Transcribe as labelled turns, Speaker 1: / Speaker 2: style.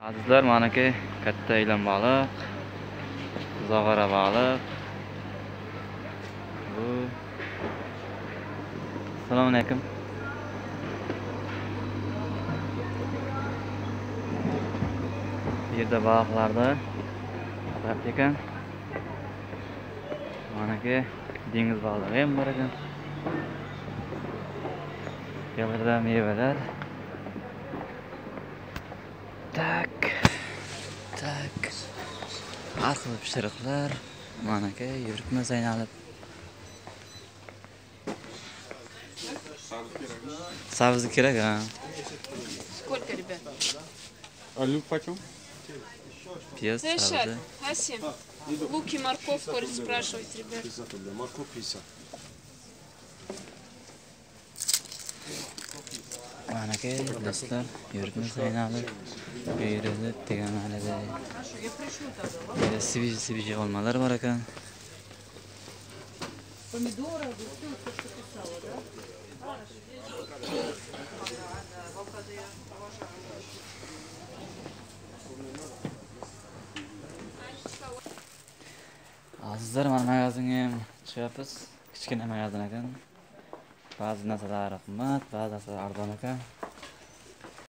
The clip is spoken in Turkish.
Speaker 1: Azizlar, manaki katta ilon baliq, zog'ora baliq. Bu Assalomu alaykum. Yerda baliqlarda sotyapti ekan. Manaki dengiz balig'i ham bor ekan. Bu yerda mevalar. Tak. Tak. Har xil pishiriqlar. Manaki yuribmiz aylanib. Sabzi kerak, ha.
Speaker 2: Сколько, ребят?
Speaker 3: А люк почем?
Speaker 1: Piyaz,
Speaker 2: 60,
Speaker 1: sabzi.
Speaker 2: а 7. Луки, морковку спрашивать, ребят.
Speaker 3: 50 рублей, морковь 50.
Speaker 1: Manaki do'stlar, yuribmiz aylanib. Yerda tegamalida. Sibij sibij olmalar bor ekan. Azizlar, mana magazinga ham chiqyapmiz. Kichkina magazin ekan. بعض الناس على رقمات بعض الناس على عرضانكة